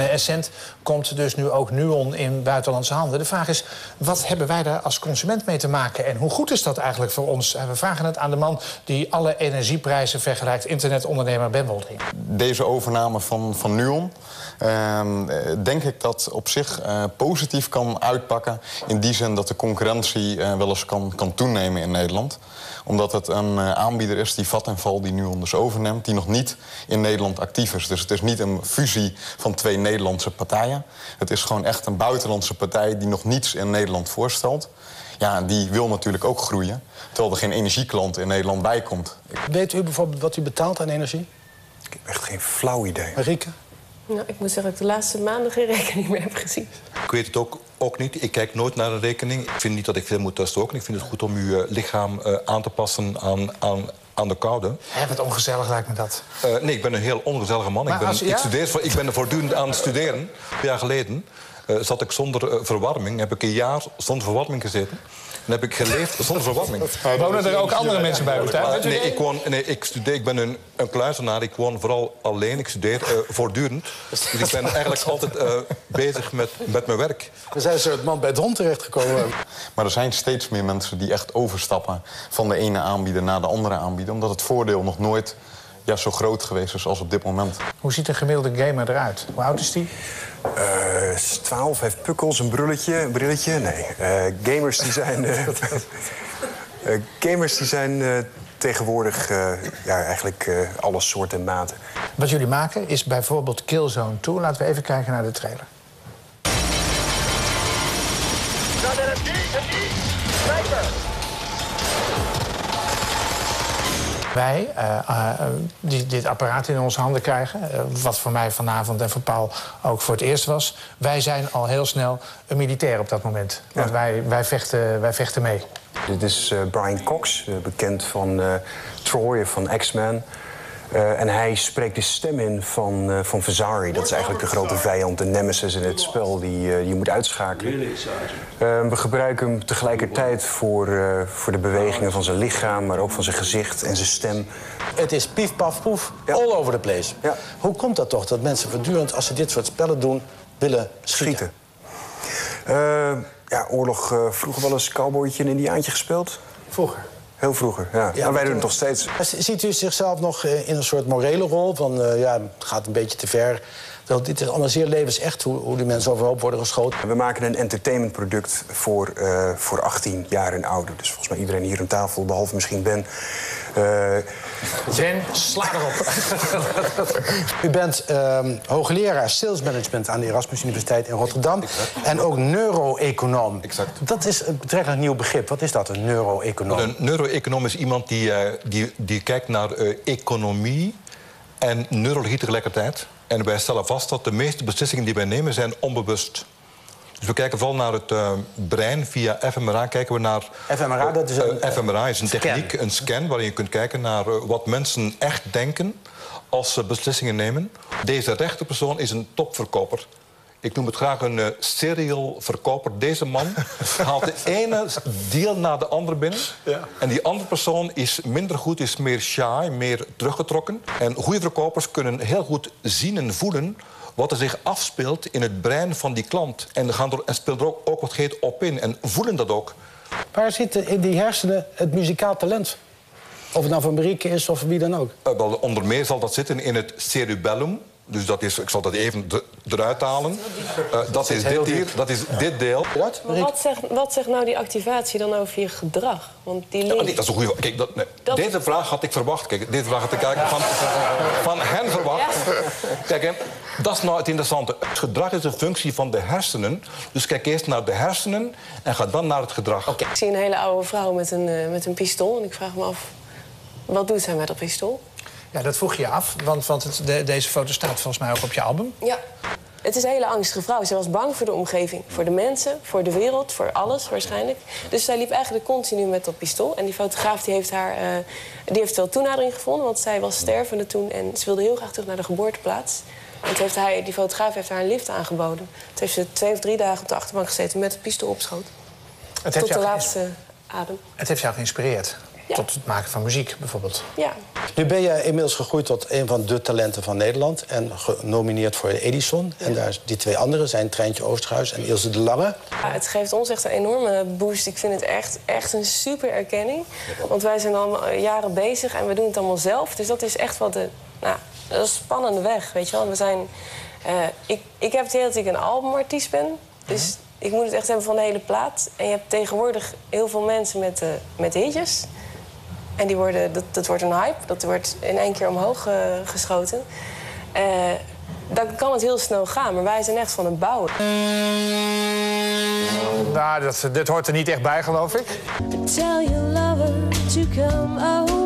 En Essent komt dus nu ook Nuon in buitenlandse handen. De vraag is, wat hebben wij daar als consument mee te maken? En hoe goed is dat eigenlijk voor ons? We vragen het aan de man die alle energieprijzen vergelijkt... internetondernemer Ben Woldering. Deze overname van, van Nuon... Ehm, denk ik dat op zich eh, positief kan uitpakken. In die zin dat de concurrentie eh, wel eens kan, kan toenemen in Nederland. Omdat het een eh, aanbieder is die vat en val die Nuon dus overneemt... die nog niet in Nederland actief is. Dus het is niet een fusie van twee Nederlandse partijen. Het is gewoon echt een buitenlandse partij die nog niets in Nederland voorstelt. Ja, die wil natuurlijk ook groeien. Terwijl er geen energieklant in Nederland bij komt. Weet u bijvoorbeeld wat u betaalt aan energie? Ik heb echt geen flauw idee. Marieke? Nou, ik moet zeggen dat ik de laatste maanden geen rekening meer heb gezien. Ik weet het ook, ook niet. Ik kijk nooit naar een rekening. Ik vind niet dat ik veel moet stoken. Ik vind het goed om uw eh, lichaam uh, aan te passen aan, aan, aan de koude. Hè, wat ongezellig lijkt me dat. Uh, nee, ik ben een heel ongezellige man. Ik ben, als, ja? ik, studeer, ik ben voortdurend aan het studeren. Een jaar geleden uh, zat ik zonder verwarming. Heb ik een jaar zonder verwarming gezeten. En heb ik geleefd zonder verwarming. Wonen er ook andere mensen bij nee, ik, woon, nee ik, studeer, ik ben een, een kluizenaar. Ik woon vooral alleen. Ik studeer uh, voortdurend. Dus ik ben eigenlijk altijd uh, bezig met, met mijn werk. We zijn zo het man bij het hond terechtgekomen. Maar er zijn steeds meer mensen die echt overstappen... van de ene aanbieder naar de andere aanbieder. Omdat het voordeel nog nooit ja, zo groot geweest is als op dit moment. Hoe ziet een gemiddelde gamer eruit? Hoe oud is die? Uh, 12, heeft pukkels, een brulletje, een brilletje. Nee, uh, gamers die zijn... Uh, gamers die zijn tegenwoordig ja, eigenlijk alle soorten en maten. Wat jullie maken is bijvoorbeeld Killzone 2. Laten we even kijken naar de trailer. Wij uh, uh, die dit apparaat in onze handen krijgen... Uh, wat voor mij vanavond en voor Paul ook voor het eerst was... wij zijn al heel snel een militair op dat moment. Want ja. wij, wij, vechten, wij vechten mee. Dit is Brian Cox, bekend van Troy van X-Men... Uh, en hij spreekt de stem in van, uh, van Vazari. Dat is eigenlijk de grote vijand, de nemesis in het spel die uh, je moet uitschakelen. we gebruiken hem tegelijkertijd voor, voor de bewegingen van zijn lichaam... maar ook van zijn gezicht en zijn stem. Het is pief, paf, poef, ja. all over the place. Ja. Hoe komt dat toch dat mensen voortdurend, als ze dit soort spellen doen... willen schieten? schieten. ja, oorlog vroeger wel eens cowboytje en indiaantje gespeeld? Vroeger. Heel vroeger, ja. ja maar wij doen het nog steeds. Ziet u zichzelf nog in een soort morele rol? Van, uh, ja, het gaat een beetje te ver. Wel, dit is allemaal zeer levensecht, hoe, hoe die mensen overhoop worden geschoten. We maken een entertainmentproduct voor, uh, voor 18 jaar en ouder. Dus volgens mij iedereen hier aan tafel, behalve misschien Ben... Uh... Ben, sla erop. U bent um, hoogleraar salesmanagement aan de Erasmus Universiteit in Rotterdam. Exact. En ook neuroeconoom. Exact. Dat is een betrekkelijk nieuw begrip. Wat is dat, een neuroeconoom? Een neuroeconoom is iemand die, uh, die, die kijkt naar uh, economie en neurologie tegelijkertijd. En wij stellen vast dat de meeste beslissingen die wij nemen zijn onbewust. Dus we kijken vooral naar het uh, brein. Via fMRA kijken we naar... fMRA, dat is een... Uh, fMRA is een scan. techniek, een scan... waarin je kunt kijken naar uh, wat mensen echt denken... als ze beslissingen nemen. Deze rechterpersoon is een topverkoper. Ik noem het graag een uh, serial verkoper. Deze man haalt de ene deal na de andere binnen. Ja. En die andere persoon is minder goed, is meer shy, meer teruggetrokken. En goede verkopers kunnen heel goed zien en voelen wat er zich afspeelt in het brein van die klant. En, gaan er, en speelt er ook, ook wat heet op in. En voelen dat ook. Waar zit in die hersenen het muzikaal talent? Of het nou van Marieke is of wie dan ook? Uh, wel, onder meer zal dat zitten in het cerebellum. Dus dat is, ik zal dat even eruit halen. Uh, dat is dit hier, dat is dit deel. Wat? Maar wat zegt, wat zegt nou die activatie dan over je gedrag? Want die ja, nee, dat is een goede Kijk, dat, nee. dat... Deze vraag had ik verwacht. Kijk, deze vraag had ik ja. van, van hen verwacht. Ja. Kijk, hè, dat is nou het interessante. Het gedrag is een functie van de hersenen. Dus kijk eerst naar de hersenen en ga dan naar het gedrag. Okay. Ik zie een hele oude vrouw met een, uh, met een pistool. En ik vraag me af, wat doet zij met dat pistool? Ja, dat vroeg je af, want, want het, de, deze foto staat volgens mij ook op je album. Ja, het is een hele angstige vrouw. Ze was bang voor de omgeving, voor de mensen, voor de wereld, voor alles waarschijnlijk. Dus zij liep eigenlijk continu met dat pistool. En die fotograaf die heeft haar, uh, die heeft wel toenadering gevonden, want zij was stervende toen en ze wilde heel graag terug naar de geboorteplaats. En toen heeft hij, die fotograaf heeft haar een lift aangeboden. Toen heeft ze twee of drie dagen op de achterbank gezeten met het pistool op schoot. Het Tot de laatste adem. Het heeft jou geïnspireerd. Ja. tot het maken van muziek bijvoorbeeld. Ja, Nu ben je inmiddels gegroeid tot een van de talenten van Nederland... en genomineerd voor de Edison. En daar, die twee anderen zijn Treintje Oosterhuis en Ilse de Lange. Ja, het geeft ons echt een enorme boost. Ik vind het echt, echt een super erkenning. Want wij zijn al jaren bezig en we doen het allemaal zelf. Dus dat is echt wel de, nou, dat is een spannende weg, weet je wel. We zijn, eh, ik, ik heb het idee dat ik een albumartiest ben. Dus ik moet het echt hebben van de hele plaat. En je hebt tegenwoordig heel veel mensen met, eh, met hitjes. En die worden, dat, dat wordt een hype. Dat wordt in één keer omhoog eh, geschoten. Eh, dan kan het heel snel gaan. Maar wij zijn echt van het bouwen. Nou, dat, dit hoort er niet echt bij, geloof ik. Tell your lover to come over.